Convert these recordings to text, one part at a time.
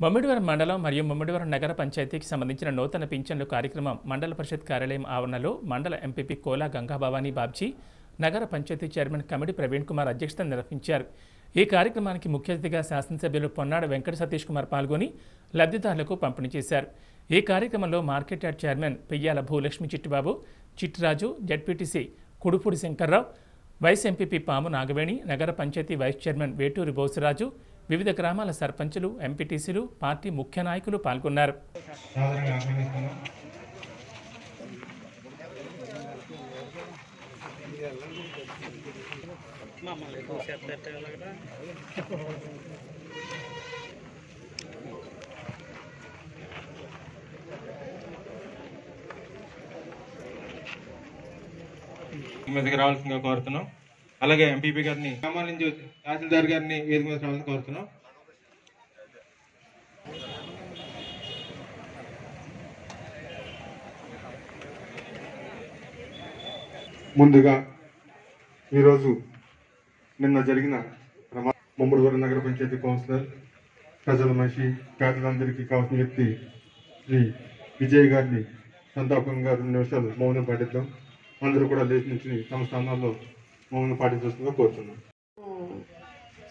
మమ్మిడివరం మండలం మరియు మమ్మిడివరం నగర పంచాయతీకి సంబంధించిన నూతన పింఛన్లు కార్యక్రమం మండల పరిషత్ కార్యాలయం ఆవరణలో మండల ఎంపీపీ కోలా గంగాభవానీ బాబ్జీ నగర పంచాయతీ చైర్మన్ కమిటీ ప్రవీణ్ కుమార్ అధ్యక్షతన నిర్వహించారు. ఈ కార్యక్రమానికి ముఖ్య అతిథిగా శాసనసభ్యులు పొన్నాడ వెంకట సతీష్ కుమార్ పాల్గొని లబ్ధిదారులకు పంపిణీ చేశారు. ఈ కార్యక్రమంలో market yard chairman Peyyala Bhulakshmi Chittibabu Chittiraju ZPTC Kudupudi Shankarrao vice MPP Pamu Nagaveni నగర పంచాయతీ వైస్ చైర్మన్ వేటూరి బోసరాజు వివిధ గ్రామాల సర్పంచులు ఎంపీటీసీలు పార్టీ ముఖ్య నాయకులు పాల్గొన్నారు. మీదకి రావాల్సిందిగా కోరుతున్నాం. అలాగే ఎంపీపీ గారిని గ్రామాల నుంచి వచ్చి తహసీల్దార్ గారిని వేదిక మీద రావాలని కోరుతున్నాం. ముందుగా ఈరోజు నిన్న జరిగిన ప్రమా ముమ్మడివరం నగర పంచాయతీ కౌన్సిలర్ ప్రజల మనిషి పేదలందరికీ కావాల్సిన వ్యక్తి శ్రీ విజయ్ గారిని సంతాపంగా రెండు నిమిషాలు మౌనం పాటిద్దాం. అందరూ కూడా లేచి నుంచి తమ స్థానాల్లో మమ్మల్ని పాటించాల్సిందిగా కోరుతున్నాం.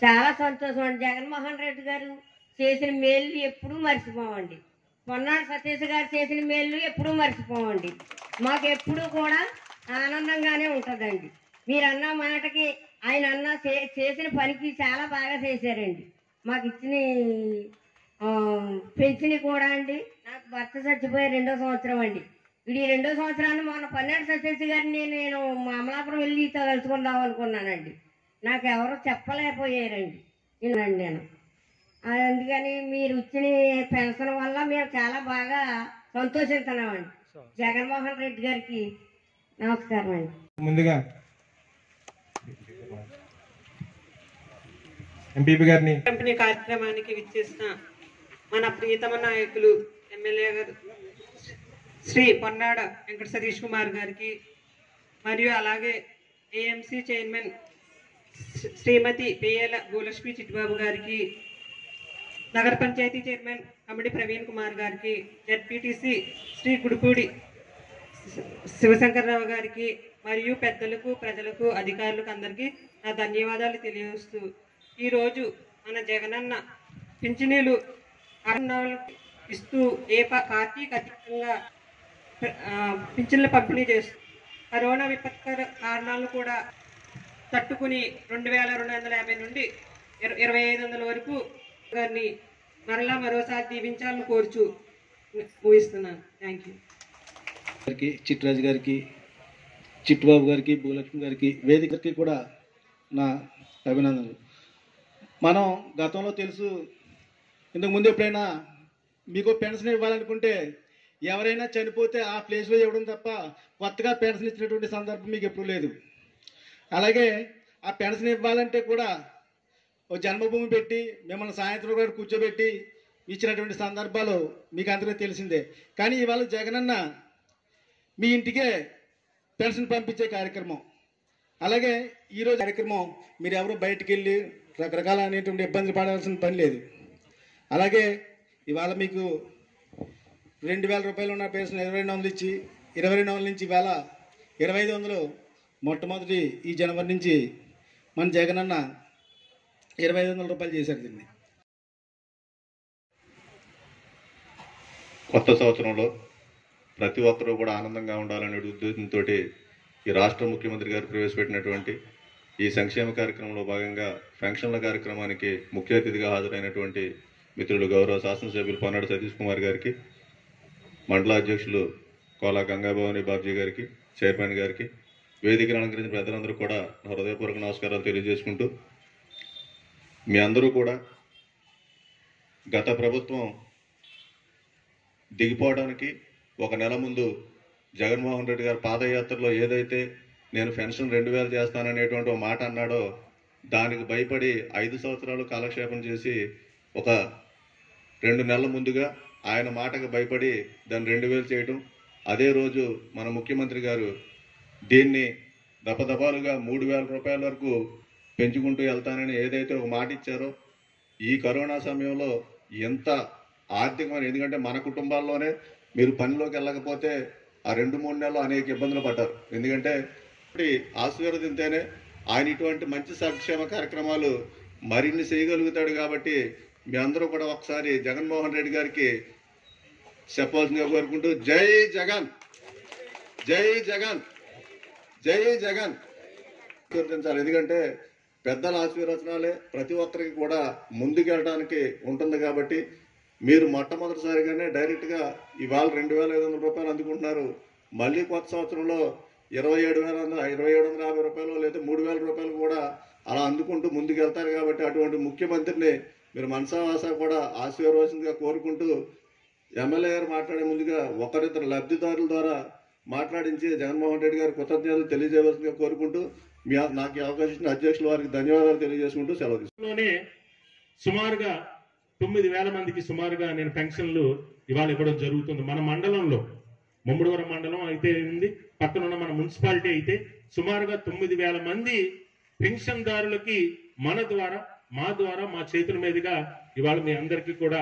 చాలా సంతోషం అండి. జగన్మోహన్ రెడ్డి గారు చేసిన మేలు ఎప్పుడూ మర్చిపోమండి. పొన్నాడు సతీష్ గారు చేసిన మేలు ఎప్పుడూ మర్చిపోమండి. మాకు ఎప్పుడూ కూడా ఆనందంగానే ఉంటుందండి. మీరు అన్న మాటకి ఆయన అన్న చే- చేసిన పనికి చాలా బాగా చేశారండి. మాకు ఇచ్చిన ఆ, పెన్షన్ కూడా అండి. నాకు భర్త చచ్చిపోయి రెండో సంవత్సరం అండి. ఇది ఈ రెండో సంవత్సరాన్ని మొన్న పన్నెండు సతీష్ గారిని నేను మా అమలాపురం వెళ్ళి కలుసుకుందాం అనుకున్నానండి. నాకు ఎవరు చెప్పలేకపోయారండి. వినండి నేను. అందుకని మీరు ఇచ్చిన పెన్షన్ వల్ల మేము చాలా బాగా సంతోషిస్తున్నామండి. జగన్మోహన్ రెడ్డి గారికి నమస్కారం అండి. ముందుగా ఎంపీపీ గారిని కంపెనీ కార్యక్రమానికి విచ్చేసిన మన ప్రియతమ నాయకులు ఎమ్మెల్యే గారు శ్రీ పొన్నాడ వెంకట సతీష్ కుమార్ గారికి మరియు అలాగే ఏఎంసీ చైర్మన్ శ్రీమతి పేయల భూలక్ష్మి చిట్టిబాబు గారికి నగర పంచాయతీ చైర్మన్ కమిడి ప్రవీణ్ కుమార్ గారికి జడ్పీటీసీ శ్రీ గుడిపూడి శివశంకర్రావు గారికి మరియు పెద్దలకు ప్రజలకు అధికారులకు అందరికీ నా ధన్యవాదాలు తెలియజేస్తూ ఈరోజు మన జగనన్న పింఛనీలు అరణాలు ఇస్తూ ఏ పార్టీ పార్టీకి అతీతంగా పింఛన్లు పంపిణీ చేస్తూ కరోనా విపత్కర కారణాలను కూడా తట్టుకుని రెండు వేల రెండు వందల యాభై నుండి ఇరవై ఐదు వందల వరకు గారిని మరలా మరోసారి దీవించాలని కోరుచు ఊహిస్తున్నాను. థ్యాంక్ యూ గారికి చిట్రాజు గారికి చిట్టుబాబు గారికి భూలక్ష్మి గారికి వేదికకి కూడా నా అభినందనలు. మనం గతంలో తెలుసు ఇంతకుముందు ఎప్పుడైనా మీకు పెన్షన్ ఇవ్వాలనుకుంటే ఎవరైనా చనిపోతే ఆ ప్లేస్లో ఇవ్వడం తప్ప కొత్తగా పెన్షన్ ఇచ్చినటువంటి సందర్భం మీకు ఎప్పుడు లేదు. అలాగే ఆ పెన్షన్ ఇవ్వాలంటే కూడా ఓ జన్మభూమి పెట్టి మిమ్మల్ని సాయంత్రం కూడా కూర్చోబెట్టి ఇచ్చినటువంటి సందర్భాలు మీకు అందరికీ తెలిసిందే. కానీ ఇవాళ జగనన్న మీ ఇంటికే పెన్షన్ పంపించే కార్యక్రమం. అలాగే ఈరోజు కార్యక్రమం మీరు ఎవరు బయటికి వెళ్ళి రకరకాల అనేటువంటి ఇబ్బందులు పడాల్సిన పని లేదు. అలాగే ఇవాళ మీకు రెండు వేల రూపాయలు ఉన్న పెన్షన్ ఇరవై రెండు వందలు ఇచ్చి ఇరవై రెండు వందల నుంచి వేల ఇరవై ఐదు వందలు మొట్టమొదటి ఈ జనవరి నుంచి మన జగనన్న ఇరవై ఐదు వందల రూపాయలు చేశారు దీన్ని. కొత్త సంవత్సరంలో ప్రతి ఒక్కరూ కూడా ఆనందంగా ఉండాలనే ఉద్దేశంతో ఈ రాష్ట్ర ముఖ్యమంత్రి గారు ప్రవేశపెట్టినటువంటి ఈ సంక్షేమ కార్యక్రమంలో భాగంగా ఫంక్షన్ల కార్యక్రమానికి ముఖ్య అతిథిగా హాజరైనటువంటి మిత్రులు గౌరవ శాసనసభ్యులు పొన్నాడు సతీష్ కుమార్ గారికి మండల అధ్యక్షులు కోలా గంగాభవాని బాబ్జీ గారికి చైర్మన్ గారికి వేదికను అలంకరించిన పెద్దలందరూ కూడా నా హృదయపూర్వక నమస్కారాలు తెలియజేసుకుంటూ మీ అందరూ కూడా గత ప్రభుత్వం దిగిపోవడానికి ఒక నెల ముందు జగన్మోహన్ రెడ్డి గారు పాదయాత్రలో ఏదైతే నేను పెన్షన్ రెండు వేలు చేస్తాననేటువంటి ఒక మాట అన్నాడో దానికి భయపడి ఐదు సంవత్సరాలు కాలక్షేపం చేసి ఒక రెండు నెలల ముందుగా ఆయన మాటకు భయపడి దాన్ని రెండు వేలు చేయటం. అదే రోజు మన ముఖ్యమంత్రి గారు దీన్ని దపదపాలుగా మూడు వేల రూపాయల వరకు పెంచుకుంటూ వెళ్తానని ఏదైతే ఒక మాట ఇచ్చారో ఈ కరోనా సమయంలో ఎంత ఆర్థికమైన ఎందుకంటే మన కుటుంబాల్లోనే మీరు పనిలోకి వెళ్ళకపోతే ఆ రెండు మూడు నెలలు అనేక ఇబ్బందులు పడ్డారు. ఎందుకంటే ఒకటి ఆశీర్వదింతేనే ఆయన ఇటువంటి మంచి సంక్షేమ కార్యక్రమాలు మరిన్ని చేయగలుగుతాడు కాబట్టి మీ అందరూ కూడా ఒకసారి జగన్మోహన్ రెడ్డి గారికి చెప్పవలసిందిగా కోరుకుంటూ జై జగన్! జై జగన్! జై జగన్! కీర్తించాలి ఎందుకంటే పెద్దల ఆశీర్వచనాలే ప్రతి ఒక్కరికి కూడా ముందుకెళ్ళడానికి ఉంటుంది కాబట్టి మీరు మొట్టమొదటిసారిగానే డైరెక్ట్గా ఇవాళ రెండు వేల ఐదు వందల రూపాయలు అందుకుంటున్నారు. మళ్ళీ కొత్త సంవత్సరంలో ఇరవై ఏడు వేల ఇరవై ఏడు వందల యాభై రూపాయలు లేదా మూడు వేల రూపాయలు కూడా అలా అందుకుంటూ ముందుకెళ్తారు కాబట్టి అటువంటి ముఖ్యమంత్రిని మీరు మనసావాస కూడా ఆశీర్వచనంగా కోరుకుంటూ ఎమ్మెల్యే గారు మాట్లాడే ముందుగా ఒకరిద్దరు లబ్ధిదారుల ద్వారా మాట్లాడించి జగన్మోహన్ రెడ్డి గారు కృతజ్ఞతలు తెలియజేయవలసిందిగా కోరుకుంటూ మీ నాకు అవకాశం ఇచ్చిన అధ్యక్షుల వారికి ధన్యవాదాలు తెలియజేసుకుంటూ సెలవు సుమారుగా తొమ్మిది వేల మందికి సుమారుగా నేను పెన్షన్లు ఇవాళ ఇవ్వడం జరుగుతుంది. మన మండలంలో ముమ్మడివరం మండలం అయితే ఉంది పక్కన ఉన్న మన మున్సిపాలిటీ అయితే సుమారుగా తొమ్మిది వేల మంది పెన్షన్దారులకి మన ద్వారా మా ద్వారా మా చేతుల మీదుగా ఇవాళ మీ అందరికీ కూడా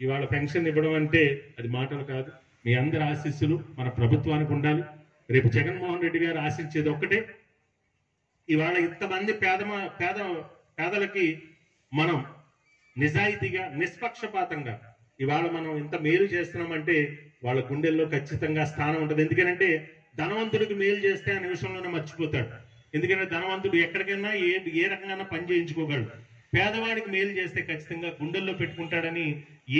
ఇవాళ పెన్షన్ ఇవ్వడం అంటే అది మాటలు కాదు. మీ అందరి ఆశీస్సులు మన ప్రభుత్వానికి ఉండాలి. రేపు జగన్మోహన్ రెడ్డి గారు ఆశించేది ఒక్కటే. ఇవాళ ఇంతమంది పేద పేద పేదలకి మనం నిజాయితీగా నిష్పక్షపాతంగా ఇవాళ మనం ఇంత మేలు చేస్తున్నామంటే వాళ్ళ గుండెల్లో ఖచ్చితంగా స్థానం ఉంటుంది ఎందుకంటే ధనవంతుడికి మేలు చేస్తే ఆ నిమిషంలోనే మర్చిపోతాడు. ఎందుకంటే ధనవంతుడు ఎక్కడికైనా ఏ ఏ రకంగా పని చేయించుకోగలడు. పేదవాడికి మేలు చేస్తే ఖచ్చితంగా గుండెల్లో పెట్టుకుంటాడని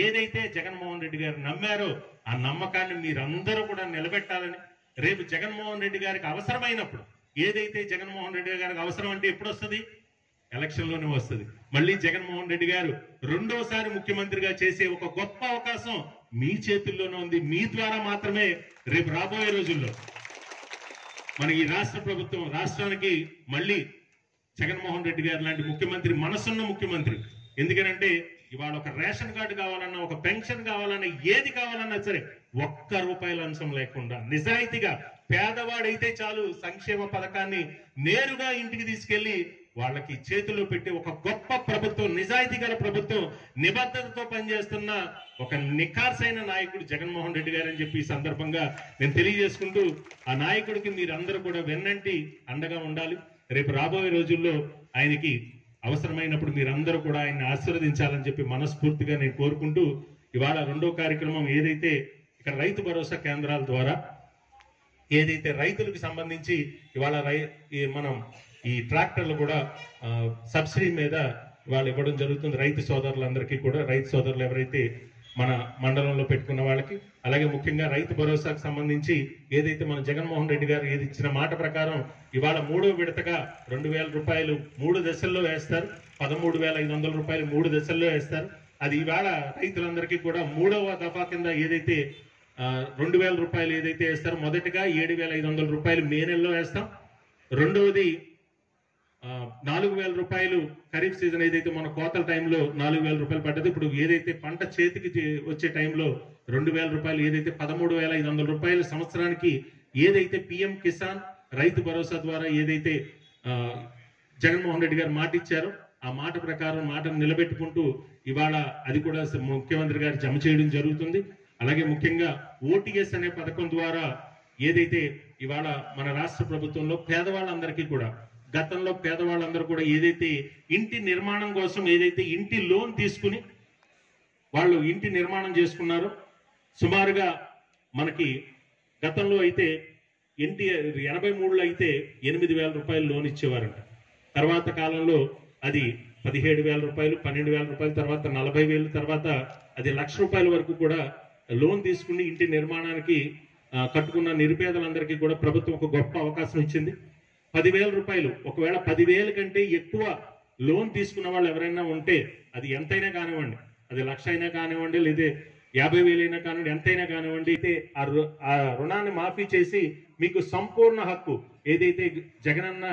ఏదైతే జగన్మోహన్ రెడ్డి గారు నమ్మారో ఆ నమ్మకాన్ని మీరందరూ కూడా నిలబెట్టాలని రేపు జగన్మోహన్ రెడ్డి గారికి అవసరమైనప్పుడు ఏదైతే జగన్మోహన్ రెడ్డి గారికి అవసరం అంటే ఎప్పుడు వస్తుంది? ఎలక్షన్లోనే వస్తుంది. మళ్ళీ జగన్మోహన్ రెడ్డి గారు రెండోసారి ముఖ్యమంత్రిగా చేసే ఒక గొప్ప అవకాశం మీ చేతుల్లోనే ఉంది. మీ ద్వారా మాత్రమే రేపు రాబోయే రోజుల్లో. మన ఈ రాష్ట్ర ప్రభుత్వం రాష్ట్రానికి మళ్ళీ జగన్మోహన్ రెడ్డి గారు లాంటి ముఖ్యమంత్రి మనసున్న ముఖ్యమంత్రి. ఎందుకనంటే ఇవాళ ఒక రేషన్ కార్డు కావాలన్నా ఒక పెన్షన్ కావాలన్నా ఏది కావాలన్నా సరే ఒక్క రూపాయల అంశం లేకుండా నిజాయితీగా పేదవాడైతే చాలు సంక్షేమ పథకాన్ని నేరుగా ఇంటికి తీసుకెళ్ళి వాళ్ళకి చేతిలో పెట్టి ఒక గొప్ప ప్రభుత్వం నిజాయితీ గల ప్రభుత్వం నిబద్ధతతో పనిచేస్తున్న ఒక నిఖార్సైన నాయకుడు జగన్మోహన్ రెడ్డి గారు అని చెప్పి ఈ సందర్భంగా నేను తెలియజేసుకుంటూ ఆ నాయకుడికి మీరందరూ కూడా వెన్నంటి అండగా ఉండాలి. రేపు రాబోయే రోజుల్లో ఆయనకి అవసరమైనప్పుడు మీరందరూ కూడా ఆయన్ని ఆశీర్వదించాలని చెప్పి మనస్ఫూర్తిగా నేను కోరుకుంటూ ఇవాళ రెండో కార్యక్రమం ఏదైతే ఇక్కడ రైతు భరోసా కేంద్రాల ద్వారా ఏదైతే రైతులకు సంబంధించి ఇవాళ రై మనం ఈ ట్రాక్టర్లు కూడా సబ్సిడీ మీద వాళ్ళు ఇవ్వడం జరుగుతుంది. రైతు సోదరులందరికీ కూడా రైతు సోదరులు ఎవరైతే మన మండలంలో పెట్టుకున్న వాళ్ళకి అలాగే ముఖ్యంగా రైతు భరోసాకు సంబంధించి ఏదైతే మన జగన్మోహన్ రెడ్డి గారు ఏది ఇచ్చిన మాట ప్రకారం ఇవాళ మూడో విడతగా రెండు వేల రూపాయలు మూడు దశల్లో వేస్తారు. పదమూడు వేల ఐదు వందల రూపాయలు మూడు దశల్లో వేస్తారు. అది ఇవాళ రైతులందరికీ కూడా మూడవ దఫా కింద ఏదైతే రెండు వేల రూపాయలు ఏదైతే వేస్తారో మొదటిగా ఏడు వేల ఐదు వందల రూపాయలు మే నెలలో వేస్తాం. రెండవది నాలుగు వేల రూపాయలు ఖరీఫ్ సీజన్ ఏదైతే మన కోతల టైంలో నాలుగు వేల రూపాయలు పడ్డది ఇప్పుడు ఏదైతే పంట చేతికి వచ్చే టైంలో రెండు వేల రూపాయలు ఏదైతే పదమూడు వేల ఐదు వందల రూపాయలు సంవత్సరానికి ఏదైతే పిఎం కిసాన్ రైతు భరోసా ద్వారా ఏదైతే జగన్మోహన్ రెడ్డి గారు మాట ఇచ్చారో ఆ మాట ప్రకారం మాటను నిలబెట్టుకుంటూ ఇవాళ అది కూడా ముఖ్యమంత్రి గారు జమ చేయడం జరుగుతుంది. అలాగే ముఖ్యంగా ఓటీఎస్ అనే పథకం ద్వారా ఏదైతే ఇవాళ మన రాష్ట్ర ప్రభుత్వంలో పేదవాళ్ళందరికీ కూడా గతంలో పేదవాళ్ళందరూ కూడా ఏదైతే ఇంటి నిర్మాణం కోసం ఏదైతే ఇంటి లోన్ తీసుకుని వాళ్ళు ఇంటి నిర్మాణం చేసుకున్నారో సుమారుగా మనకి గతంలో అయితే ఇంటి ఎనభై మూడులో అయితే ఎనిమిది వేల రూపాయలు లోన్ ఇచ్చేవారంట. తర్వాత కాలంలో అది పదిహేడు వేల రూపాయలు పన్నెండు వేల రూపాయల తర్వాత నలభై వేలు తర్వాత అది లక్ష రూపాయల వరకు కూడా లోన్ తీసుకుని ఇంటి నిర్మాణానికి కట్టుకున్న నిరుపేదలందరికీ కూడా ప్రభుత్వం ఒక గొప్ప అవకాశం ఇచ్చింది. పదివేల రూపాయలు. ఒకవేళ పదివేల కంటే ఎక్కువ లోన్ తీసుకున్న వాళ్ళు ఎవరైనా ఉంటే అది ఎంతైనా కానివ్వండి. అది లక్ష అయినా కానివ్వండి లేదా యాభై వేలైనా కానివ్వండి ఎంతైనా కానివ్వండి అయితే ఆ రు- ఆ రుణాన్ని మాఫీ చేసి మీకు సంపూర్ణ హక్కు ఏదైతే జగనన్న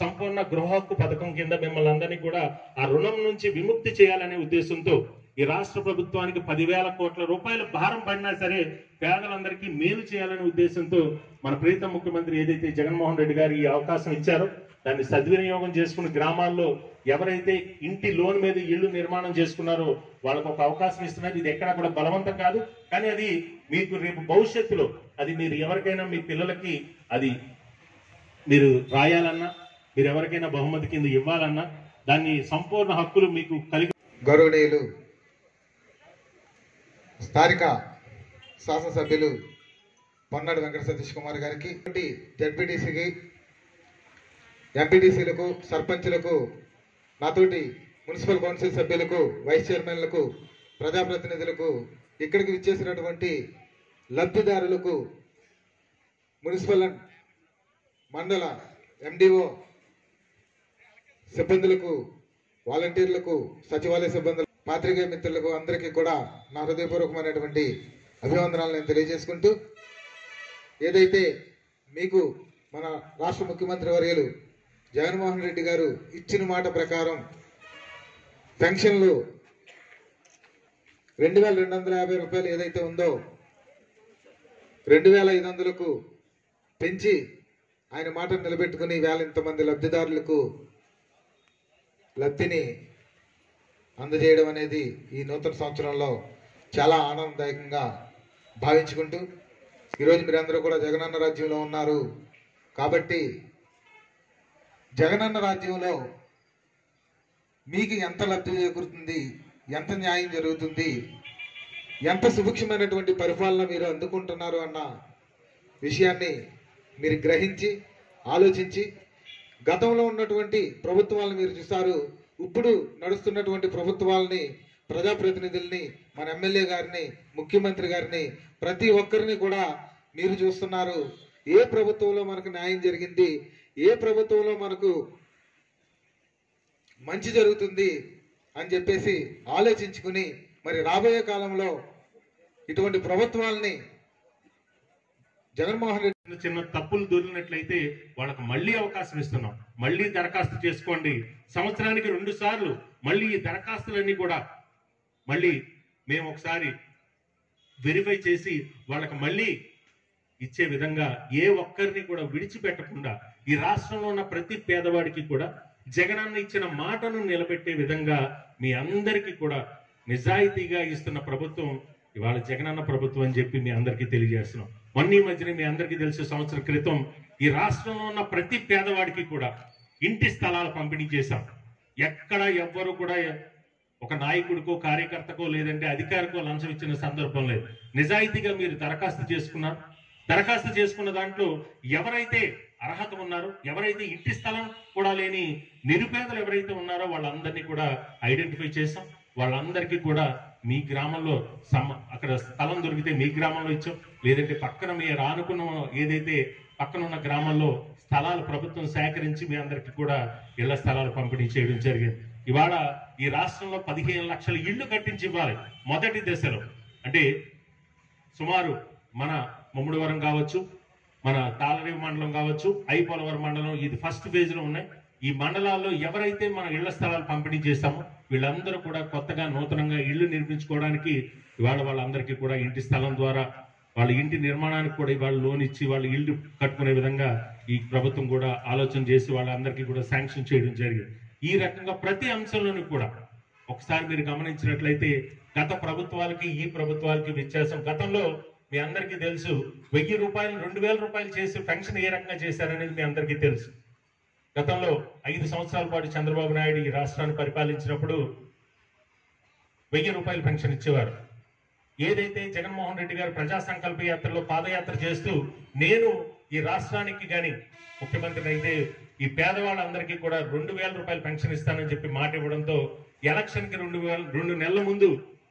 సంపూర్ణ గృహ హక్కు పథకం కింద మిమ్మల్ని అందరినీ కూడా ఆ రుణం నుంచి విముక్తి చేయాలనే ఉద్దేశంతో ఈ రాష్ట్ర ప్రభుత్వానికి పదివేల కోట్ల రూపాయల భారం పడినా సరే పేదలందరికీ మేలు చేయాలనే ఉద్దేశంతో మన ప్రీతం ముఖ్యమంత్రి ఏదైతే జగన్మోహన్ రెడ్డి గారు ఈ అవకాశం ఇచ్చారో దాన్ని సద్వినియోగం చేసుకుని గ్రామాల్లో ఎవరైతే ఇంటి లోన్ మీద ఇళ్ళు నిర్మాణం చేసుకున్నారో వాళ్ళకు ఒక అవకాశం ఇస్తున్నారు. ఇది ఎక్కడా కూడా బలవంతం కాదు. కానీ అది మీకు రేపు భవిష్యత్తులో అది మీరు ఎవరికైనా మీ పిల్లలకి అది మీరు రాయాలన్నా మీరు ఎవరికైనా బహుమతి కింద ఇవ్వాలన్నా దాన్ని సంపూర్ణ హక్కులు మీకు కలిగి గౌరవనీయులు స్థానిక శాసనసభ్యులు పొన్నాడు వెంకట సతీష్ కుమార్ గారికి జడ్పీటీసీకి ఎంపీటీసీలకు సర్పంచులకు నాతోటి మున్సిపల్ కౌన్సిల్ సభ్యులకు వైస్ చైర్మన్లకు ప్రజాప్రతినిధులకు ఇక్కడికి విచ్చేసినటువంటి లబ్ధిదారులకు మున్సిపల్ మండల ఎండిఓ సిబ్బందులకు వాలంటీర్లకు సచివాలయ సిబ్బందులకు పాత్రికేయ మిత్రులకు అందరికీ కూడా నా హృదయపూర్వకమైనటువంటి అభివందనాలు నేను తెలియజేసుకుంటూ ఏదైతే మీకు మన రాష్ట్ర ముఖ్యమంత్రి వర్యులు జగన్మోహన్ రెడ్డి గారు ఇచ్చిన మాట ప్రకారం పెన్షన్లు రెండు వేల రెండు వందల యాభై రూపాయలు ఏదైతే ఉందో రెండు వేల ఐదు వందలకు పెంచి ఆయన మాటను నిలబెట్టుకుని వేల ఇంతమంది లబ్ధిదారులకు లబ్ధిని అందజేయడం అనేది ఈ నూతన సంవత్సరంలో చాలా ఆనందదాయకంగా భావించుకుంటూ ఈరోజు మీరందరూ కూడా జగనన్న రాజ్యంలో ఉన్నారు. కాబట్టి జగనన్న రాజ్యంలో మీకు ఎంత లబ్ధి చేకూరుతుంది ఎంత న్యాయం జరుగుతుంది ఎంత సుభిక్షమైనటువంటి పరిపాలన మీరు అందుకుంటున్నారు అన్న విషయాన్ని మీరు గ్రహించి ఆలోచించి గతంలో ఉన్నటువంటి ప్రభుత్వాలను మీరు చూస్తారు ఇప్పుడు నడుస్తున్నటువంటి ప్రభుత్వాలని ప్రజాప్రతినిధుల్ని మన ఎమ్మెల్యే గారిని ముఖ్యమంత్రి గారిని ప్రతి ఒక్కరిని కూడా మీరు చూస్తున్నారు. ఏ ప్రభుత్వంలో మనకు న్యాయం జరిగింది? ఏ ప్రభుత్వంలో మనకు మంచి జరుగుతుంది అని చెప్పేసి ఆలోచించుకుని మరి రాబోయే కాలంలో ఇటువంటి ప్రభుత్వాలని జగన్మోహన్ రెడ్డి చిన్న తప్పులు దొరికినట్లయితే వాళ్ళకి మళ్ళీ అవకాశం ఇస్తున్నాం. మళ్ళీ దరఖాస్తు చేసుకోండి. సంవత్సరానికి రెండు సార్లు మళ్ళీ ఈ దరఖాస్తులన్నీ కూడా మళ్ళీ మేము ఒకసారి వెరిఫై చేసి వాళ్ళకి మళ్ళీ ఇచ్చే విధంగా ఏ ఒక్కరిని కూడా విడిచిపెట్టకుండా ఈ రాష్ట్రంలో ఉన్న ప్రతి పేదవాడికి కూడా జగనన్న ఇచ్చిన మాటను నిలబెట్టే విధంగా మీ అందరికీ కూడా నిజాయితీగా ఇస్తున్న ప్రభుత్వం ఇవాళ జగనన్న ప్రభుత్వం అని చెప్పి మీ అందరికీ తెలియజేస్తున్నాం. మొన్న ఈ మధ్యన మీ అందరికీ తెలిసే సంవత్సరం క్రితం ఈ రాష్ట్రంలో ఉన్న ప్రతి పేదవాడికి కూడా ఇంటి స్థలాలు పంపిణీ చేశాం. ఎక్కడ ఎవ్వరు కూడా ఒక నాయకుడికో కార్యకర్తకో లేదంటే అధికారికో లంచం ఇచ్చిన సందర్భం లేదు. నిజాయితీగా మీరు దరఖాస్తు చేసుకున్నారు దరఖాస్తు చేసుకున్న దాంట్లో ఎవరైతే అర్హత ఉన్నారో ఎవరైతే ఇంటి స్థలం కూడా లేని నిరుపేదలు ఎవరైతే ఉన్నారో వాళ్ళందరినీ కూడా ఐడెంటిఫై చేసాం వాళ్ళందరికీ కూడా మీ గ్రామంలో సమ అక్కడ స్థలం దొరికితే మీ గ్రామంలో ఇచ్చాం. లేదంటే పక్కన మీరు ఆనుకున్న ఏదైతే పక్కన ఉన్న గ్రామంలో స్థలాలు ప్రభుత్వం సేకరించి మీ అందరికీ కూడా ఇళ్ళ స్థలాలు పంపిణీ చేయడం జరిగింది. ఇవాళ ఈ రాష్ట్రంలో పదిహేను లక్షల ఇళ్ళు కట్టించి ఇవ్వాలి మొదటి దశలో. అంటే సుమారు మన ముమ్మడివరం కావచ్చు మన తాళరేవు మండలం కావచ్చు ఐపోలవరం మండలం ఇది ఫస్ట్ ఫేజ్లో ఉన్నాయి. ఈ మండలాల్లో ఎవరైతే మన ఇళ్ళ స్థలాలు పంపిణీ చేస్తామో వీళ్ళందరూ కూడా కొత్తగా నూతనంగా ఇళ్ళు నిర్మించుకోవడానికి ఇవాళ వాళ్ళందరికీ కూడా ఇంటి స్థలం ద్వారా వాళ్ళ ఇంటి నిర్మాణానికి కూడా ఇవాళ లోన్ ఇచ్చి వాళ్ళ ఇల్లు కట్టుకునే విధంగా ఈ ప్రభుత్వం కూడా ఆలోచన చేసి వాళ్ళందరికీ కూడా శాంక్షన్ చేయడం జరిగింది. ఈ రకంగా ప్రతి అంశంలోనూ కూడా ఒకసారి మీరు గమనించినట్లయితే గత ప్రభుత్వాలకి ఈ ప్రభుత్వాలకి వ్యత్యాసం. గతంలో మీ అందరికీ తెలుసు వెయ్యి రూపాయలు రెండు వేల రూపాయలు చేసి పెన్షన్ ఏ రకంగా చేశారనేది మీ అందరికీ తెలుసు. గతంలో ఐదు సంవత్సరాల పాటు చంద్రబాబు నాయుడు ఈ రాష్ట్రాన్ని పరిపాలించినప్పుడు వెయ్యి రూపాయలు పెన్షన్ ఇచ్చేవారు. ఏదైతే జగన్మోహన్ రెడ్డి గారు ప్రజా సంకల్ప యాత్రలో పాదయాత్ర చేస్తూ నేను ఈ రాష్ట్రానికి కానీ ముఖ్యమంత్రి అయితే ఈ పేదవాళ్ళందరికీ కూడా రెండు వేల రూపాయలు పెన్షన్ ఇస్తానని చెప్పి మాట ఇవ్వడంతో ఎలక్షన్కి రెండు వేల రెండు నెలల ముందు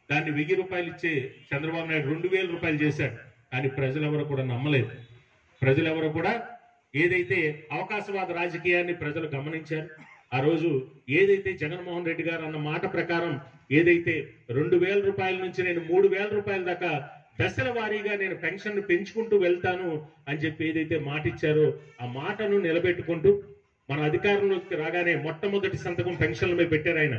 దాన్ని వెయ్యి రూపాయలు ఇచ్చే చంద్రబాబు నాయుడు రెండు వేల రూపాయలు చేశారు కానీ ప్రజలు ఎవరు కూడా నమ్మలేదు. ప్రజలు ఎవరు కూడా ఏదైతే అవకాశవాద రాజకీయాన్ని ప్రజలు గమనించారు ఆ రోజు ఏదైతే జగన్మోహన్ రెడ్డి గారు అన్న మాట ప్రకారం ఏదైతే రెండు వేల రూపాయల నుంచి నేను మూడు వేల రూపాయల దాకా దశల వారీగా నేను పెన్షన్ పెంచుకుంటూ వెళ్తాను అని చెప్పి ఏదైతే మాట ఇచ్చారో ఆ మాటను నిలబెట్టుకుంటూ మన అధికారంలోకి రాగానే మొట్టమొదటి సంతకం పెన్షన్ల మీద పెట్టారు ఆయన.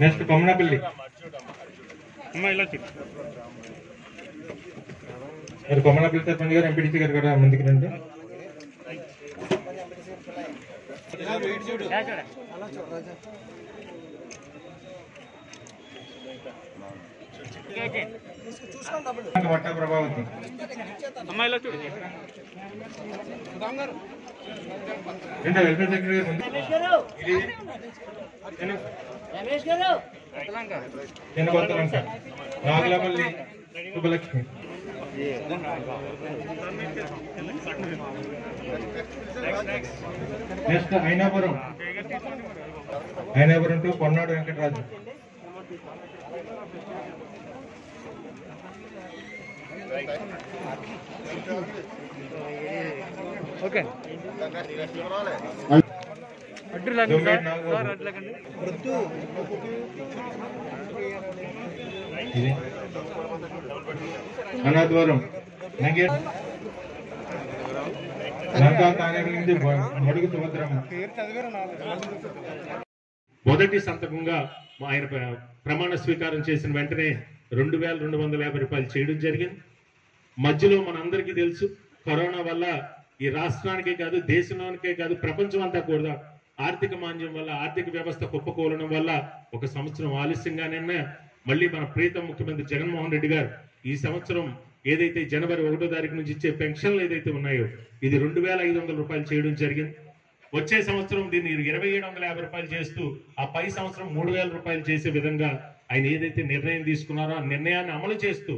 నెక్స్ట్ కొమ్మనపల్లి. మరి కొమ్మలపల్లి సర్పంచ్ గారు ఎంపీడీసీ గారు కూడా ముందుకు రండి. వట్ట ప్రభావతి అమ్మాయిలో చూడు. ఏంటో వెల్ఫేర్ సెక్రటరీ నేను- Nagalapalli Subhalakshmi next Ainapuram. Ainapuram to Ponnadu Venkataraju. Okay. అడ్డు లాగండి సార్. నాలుగు సార్ అడ్డు లాగండి. ఇది. మొదటి సంతకంగా ఆయన ప్రమాణ స్వీకారం చేసిన వెంటనే రెండు వేల రెండు వందల యాభై రూపాయలు చేయడం జరిగింది. మధ్యలో మనందరికీ తెలుసు కరోనా వల్ల ఈ రాష్ట్రానికే కాదు దేశంలోనికే కాదు ప్రపంచం అంతా కూడా ఆర్థిక మాంద్యం వల్ల ఆర్థిక వ్యవస్థ కుప్పకూలడం వల్ల ఒక సంవత్సరం ఆలస్యంగానే మళ్ళీ మన ప్రీతం ముఖ్యమంత్రి జగన్మోహన్ రెడ్డి గారు ఈ సంవత్సరం ఏదైతే జనవరి ఒకటో తారీఖు నుంచి ఇచ్చే పెన్షన్లు ఏదైతే ఉన్నాయో ఇది రెండు వేల ఐదు వందల రూపాయలు చేయడం జరిగింది. వచ్చే సంవత్సరం దీన్ని ఇరవై ఏడు వందల యాభై రూపాయలు చేస్తూ ఆ పై సంవత్సరం మూడు వేల రూపాయలు చేసే విధంగా ఆయన ఏదైతే నిర్ణయం తీసుకున్నారో ఆ నిర్ణయాన్ని అమలు చేస్తూ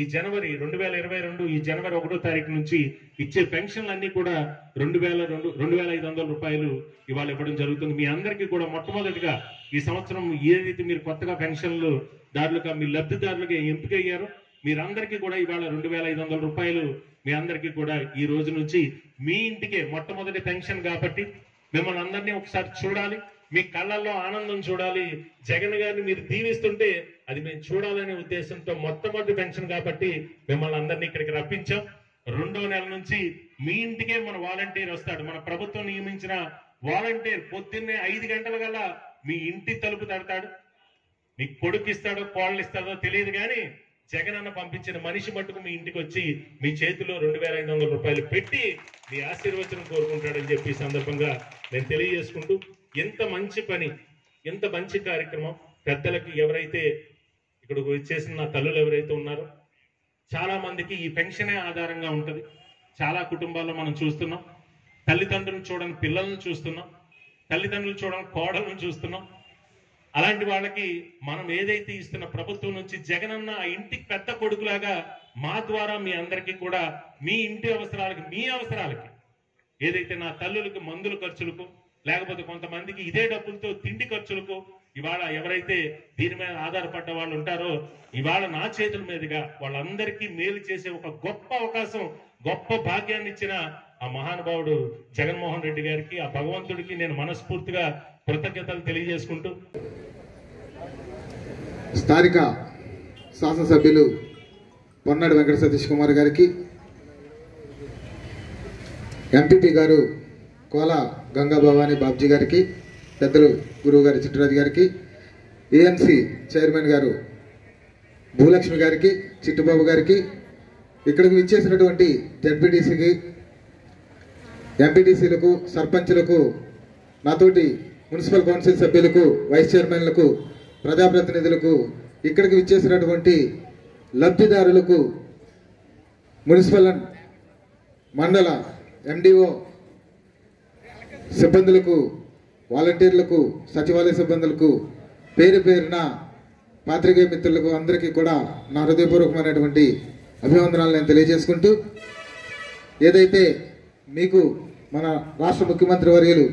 ఈ జనవరి రెండు వేల ఇరవై రెండు ఈ జనవరి ఒకటో తారీఖు నుంచి ఇచ్చే పెన్షన్లన్నీ కూడా రెండు వేల రెండు రెండు వేల ఐదు వందల రూపాయలు ఇవాళ ఇవ్వడం జరుగుతుంది. మీ అందరికీ కూడా మొట్టమొదటిగా ఈ సంవత్సరం ఏదైతే మీరు కొత్తగా పెన్షన్లు దారులుగా మీ లబ్ధిదారులుగా ఎంపిక అయ్యారో మీరందరికీ కూడా ఇవాళ రెండు వేల ఐదు వందల రూపాయలు మీ అందరికీ కూడా ఈ రోజు నుంచి మీ ఇంటికే మొట్టమొదటి పెన్షన్ కాబట్టి మిమ్మల్ని అందరినీ ఒకసారి చూడాలి. మీ కళ్ళల్లో ఆనందం చూడాలి. జగన్ గారిని మీరు దీవిస్తుంటే అది మేము చూడాలనే ఉద్దేశంతో మొట్టమొదటి పెన్షన్ కాబట్టి మిమ్మల్ని అందరినీ ఇక్కడికి రప్పించాం. రెండో నెల నుంచి మీ ఇంటికే మన వాలంటీర్ వస్తాడు. మన ప్రభుత్వం నియమించిన వాలంటీర్ పొద్దున్నే ఐదు గంటల గల్లా మీ ఇంటి తలుపు తడతాడు. మీకు కొడుకిస్తాడో కోళ్ళు ఇస్తాడో తెలియదు కానీ జగన్ అన్న పంపించిన మనిషి మట్టుకు మీ ఇంటికి వచ్చి మీ చేతిలో రెండు వేల ఐదు వందల రూపాయలు పెట్టి మీ ఆశీర్వచనం కోరుకుంటాడని చెప్పి సందర్భంగా నేను తెలియజేసుకుంటూ ఎంత మంచి పని ఎంత మంచి కార్యక్రమం పెద్దలకు ఎవరైతే ఇక్కడికి చేసిన నా తల్లులు ఎవరైతే ఉన్నారో చాలా మందికి ఈ పెన్షనే ఆధారంగా ఉంటుంది. చాలా కుటుంబాల్లో మనం చూస్తున్నాం. తల్లిదండ్రులను చూడని పిల్లలను చూస్తున్నాం. తల్లిదండ్రులు చూడని కోడలను చూస్తున్నాం. అలాంటి వాళ్ళకి మనం ఏదైతే ఇస్తున్న ప్రభుత్వం నుంచి జగనన్న ఆ ఇంటికి పెద్ద కొడుకులాగా మా ద్వారా మీ అందరికీ కూడా మీ ఇంటి అవసరాలకి మీ అవసరాలకి ఏదైతే నా తల్లులకు మందుల ఖర్చులకు లేకపోతే కొంతమందికి ఇదే డబ్బులతో తిండి ఖర్చులకు ఇవాళ ఎవరైతే దీని మీద ఆధారపడ్డ వాళ్ళు ఉంటారో ఇవాళ నా చేతుల మీదుగా వాళ్ళందరికీ మేలు చేసే ఒక గొప్ప అవకాశం గొప్ప భాగ్యాన్ని ఇచ్చిన ఆ మహానుభావుడు జగన్మోహన్ రెడ్డి గారికి ఆ భగవంతుడికి నేను మనస్ఫూర్తిగా కృతజ్ఞతలు తెలియజేసుకుంటూ. స్థానిక శాసనసభ్యులు పొన్నాడు వెంకట సతీష్ కుమార్ గారికి ఎంపీపీ గారు కోల గంగా భవానీ బాబ్జీ గారికి పెద్దలు గురువు గారి చిట్టరాజు గారికి ఏఎన్సి చైర్మన్ గారు భూలక్ష్మి గారికి చిట్టుబాబు గారికి ఇక్కడికి విచ్చేసినటువంటి జడ్పీటీసీకి ఎంపీటీసీలకు సర్పంచులకు నాతోటి మున్సిపల్ కౌన్సిల్ సభ్యులకు వైస్ చైర్మన్లకు ప్రజాప్రతినిధులకు ఇక్కడికి విచ్చేసినటువంటి లబ్ధిదారులకు మున్సిపల్ మండల ఎండిఓ సిబ్బందులకు వాలంటీర్లకు సచివాలయ సిబ్బందులకు పేరు పేరున పాత్రికేయ మిత్రులకు అందరికీ కూడా నా హృదయపూర్వకమైనటువంటి అభివందనాలు నేను తెలియజేసుకుంటూ ఏదైతే మీకు మన రాష్ట్ర ముఖ్యమంత్రి వర్యులు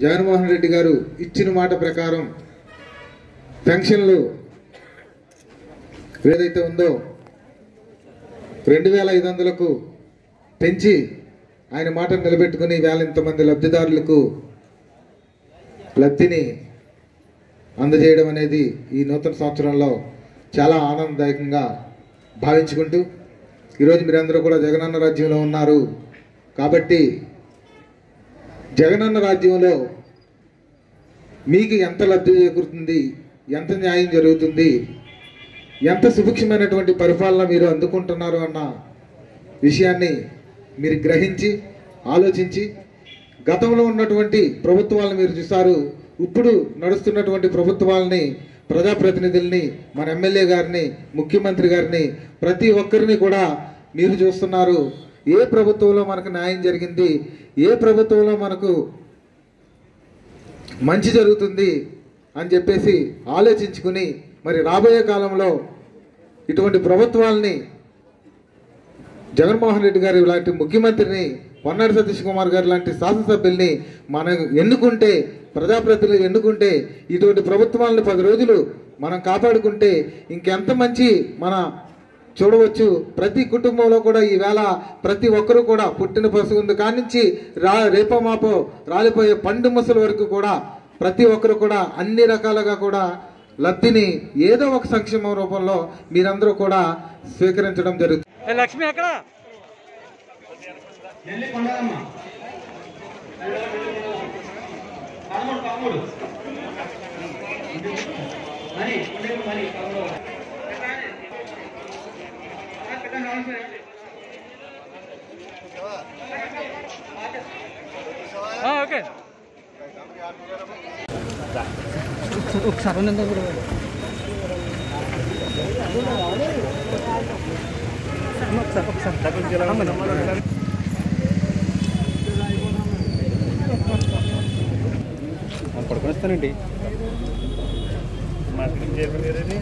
జగన్మోహన్ రెడ్డి గారు ఇచ్చిన మాట ప్రకారం పెన్షన్లు ఏదైతే ఉందో రెండు వేల ఐదు వందలకు పెంచి ఆయన మాట నిలబెట్టుకుని వేల ఇంతమంది లబ్ధిదారులకు లబ్ధిని అందజేయడం అనేది ఈ నూతన సంవత్సరంలో చాలా ఆనందదాయకంగా భావించుకుంటూ ఈరోజు మీరందరూ కూడా జగనన్న రాజ్యంలో ఉన్నారు. కాబట్టి జగనన్న రాజ్యంలో మీకు ఎంత లబ్ధి చేకూరుతుంది ఎంత న్యాయం జరుగుతుంది ఎంత సుభిక్షమైనటువంటి పరిపాలన మీరు అందుకుంటున్నారు అన్న విషయాన్ని మీరు గ్రహించి ఆలోచించి గతంలో ఉన్నటువంటి ప్రభుత్వాలను మీరు చూసారు ఇప్పుడు నడుస్తున్నటువంటి ప్రభుత్వాలని ప్రజాప్రతినిధుల్ని మన ఎమ్మెల్యే గారిని ముఖ్యమంత్రి గారిని ప్రతి ఒక్కరిని కూడా మీరు చూస్తున్నారు. ఏ ప్రభుత్వంలో మనకు న్యాయం జరిగింది ఏ ప్రభుత్వంలో మనకు మంచి జరుగుతుంది అని చెప్పేసి ఆలోచించుకుని మరి రాబోయే కాలంలో ఇటువంటి ప్రభుత్వాలని జగన్మోహన్ రెడ్డి గారు ఇలాంటి ముఖ్యమంత్రిని పొన్నాడు సతీష్ కుమార్ గారు లాంటి శాసనసభ్యుల్ని మనం ఎన్నుకుంటే ప్రజాప్రతినిధులు ఎన్నుకుంటే ఇటువంటి ప్రభుత్వాలను పది రోజులు మనం కాపాడుకుంటే ఇంకెంత మంచి మన చూడవచ్చు. ప్రతి కుటుంబంలో కూడా ఈవేళ ప్రతి ఒక్కరూ కూడా పుట్టిన పసుగుంది కానించి రా రేపమాపో రాలిపోయే పండు ముసలి వరకు కూడా ప్రతి ఒక్కరు కూడా అన్ని రకాలుగా కూడా లబ్ధిని ఏదో ఒక సంక్షేమ రూపంలో మీరందరూ కూడా స్వీకరించడం జరుగుతుంది. లక్ష్మి ఎక్కడ ఆ, ఓకే ఒకసారి ఉన్నంత కూడా ఒకసారి ఒకసారి పడుకొనిస్తానండి. మార్కెటింగ్ చైర్మన్ గారని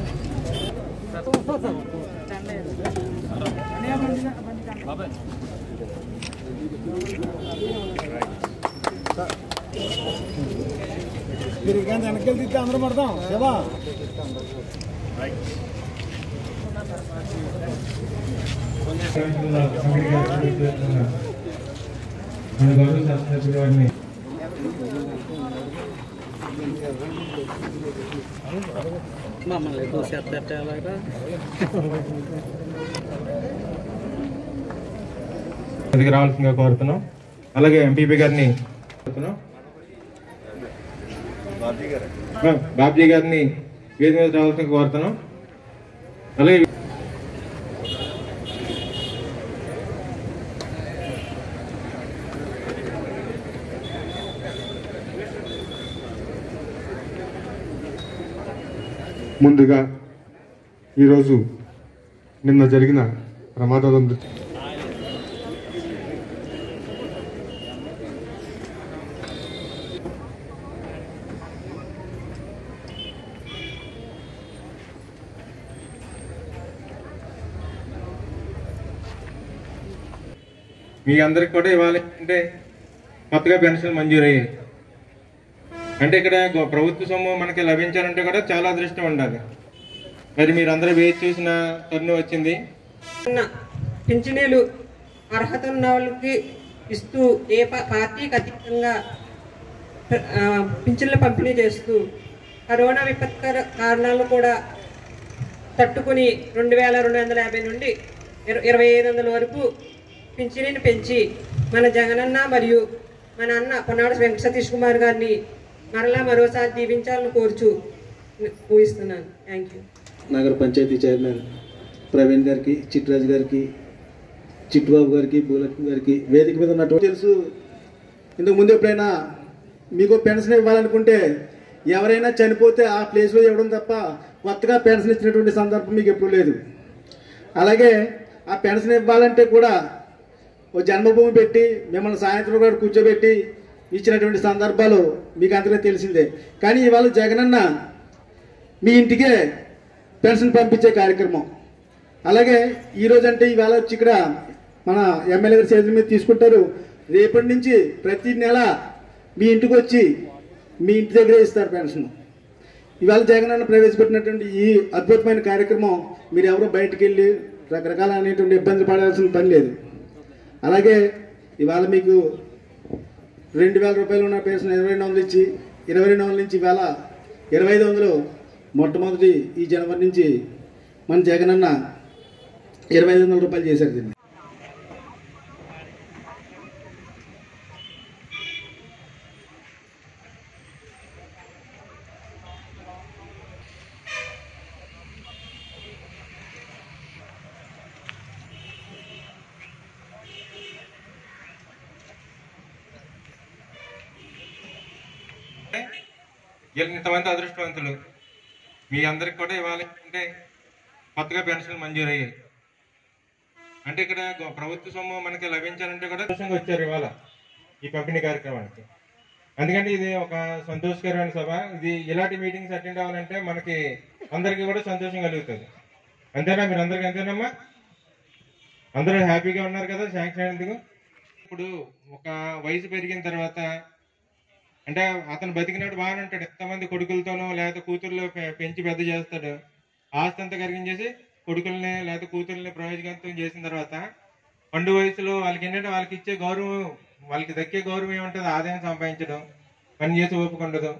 మీరు కానీ వెనక్కి వెళ్తే అందరం పడతాం. శివా. మన గౌరవ శాస్త్రజ్ఞ వారిని మమ్మల్ని దోశ ఎత్తేలాగా రావాల్సిందిగా కోరుతున్నాం. అలాగే ఎంపీపీ గారిని బాబ్జీ గారిని వేదిక రావాల్సిందిగా కోరుతున్నాం. అలాగే ముందుగా ఈరోజు నిన్న జరిగిన ప్రమాదాల మీ అందరికి కూడా ఇవ్వాలి అంటే కొత్తగా పెన్షన్ మంజూరయ్యాయి. అంటే ఇక్కడ గో- ప్రభుత్వ సొమ్ము మనకి లభించాలంటే కూడా చాలా అదృష్టం ఉండాలి. మరి మీరందరూ వేచి చూసిన తరుణం వచ్చింది. పింఛనీలు అర్హత ఉన్న వాళ్ళకి ఇస్తూ ఏ పార్టీకి అతీతంగా పింఛన్లు పింఛన్ల పంపిణీ చేస్తూ కరోనా విపత్కర కారణాలు కూడా తట్టుకుని రెండు వేల రెండు వందల యాభై నుండి ఇరవై ఐదు వందల వరకు పింఛనీని పెంచి మన జగనన్న మరియు మన అన్న పొన్నాడు వెంకట సతీష్ కుమార్ గారిని మరలా మరోసారి దీవించాలని కోరుచు ఊహిస్తున్నాను థ్యాంక్ యూ నగర పంచాయతీ చైర్మన్ ప్రవీణ్ గారికి చిట్రాజు గారికి చిట్టుబాబు గారికి భూలక్ష్మి గారికి వేదిక మీద ఉన్నటువంటి తెలుసు. ఇంతకు ముందు ఎప్పుడైనా మీకు పెన్షన్ ఇవ్వాలనుకుంటే ఎవరైనా చనిపోతే ఆ ప్లేస్లో ఇవ్వడం తప్ప కొత్తగా పెన్షన్ ఇచ్చినటువంటి సందర్భం మీకు ఎప్పుడు లేదు. అలాగే ఆ పెన్షన్ ఇవ్వాలంటే కూడా ఓ జన్మభూమి పెట్టి మిమ్మల్ని సాయంత్రం కూడా కూర్చోబెట్టి ఇచ్చినటువంటి సందర్భాలు మీకు అంతగా తెలిసిందే. కానీ ఇవాళ జగనన్న మీ ఇంటికే పెన్షన్ పంపించే కార్యక్రమం. అలాగే ఈరోజు అంటే ఈవేళ వచ్చి ఇక్కడ మన ఎమ్మెల్యే గారి చేతుల మీద తీసుకుంటారు. రేపటి నుంచి ప్రతి నెల మీ ఇంటికి వచ్చి మీ ఇంటి దగ్గరే ఇస్తారు పెన్షన్. ఇవాళ జగనన్న ప్రవేశపెట్టినటువంటి ఈ అద్భుతమైన కార్యక్రమం మీరు ఎవరో బయటికి వెళ్ళి రకరకాల అనేటువంటి ఇబ్బంది పడాల్సిన పని లేదు. అలాగే ఇవాళ మీకు రెండు వేల రూపాయలు ఉన్న పెన్షన్ ఇరవై రెండు వందలు ఇచ్చి ఇరవై రెండు వందల నుంచి వేల ఇరవై ఐదు వందలు మొట్టమొదటి ఈ జనవరి నుంచి మన జగనన్న ఇరవై ఐదు వందల రూపాయలు చేశారు దీన్ని. వీళ్ళు ఇంతమంది అదృష్టవంతులు. మీ అందరికి కూడా ఇవాళ అంటే కొత్తగా పెన్షన్ మంజూరు అయ్యాయి అంటే ఇక్కడ ప్రభుత్వ సొమ్ము మనకి లభించాలంటే కూడా దృశ్యంగా వచ్చారు ఇవాళ ఈ పంపిణీ కార్యక్రమానికి. అందుకని ఇది ఒక సంతోషకరమైన సభ. ఇది ఇలాంటి మీటింగ్స్ అటెండ్ అవ్వాలంటే మనకి అందరికీ కూడా సంతోషం కలుగుతుంది. అంతేనా? మీరు అందరికి అంతేనమ్మా? అందరూ హ్యాపీగా ఉన్నారు కదా శాంక్షన్ అయినందుకు. ఇప్పుడు ఒక వయసు పెరిగిన తర్వాత అంటే అతను బతికినట్టు బాగానే ఉంటాడు. ఎంతమంది కొడుకులతోనో లేకపోతే కూతుర్లు పె- పెంచి పెద్ద చేస్తాడు. ఆస్తి అంతా కరిగించేసి కొడుకుల్ని లేకపోతే కూతుర్ని ప్రయోజకంతం చేసిన తర్వాత పండు వయసులో వాళ్ళకి ఏంటంటే వాళ్ళకి ఇచ్చే గౌరవం వాళ్ళకి దక్కే గౌరవం ఏముంటుంది? ఆదాయం సంపాదించడం. పని చేసి ఓపిక ఉండదు.